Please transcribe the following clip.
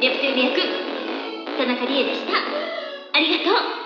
ネプトューン役田中理恵でした。ありがとう。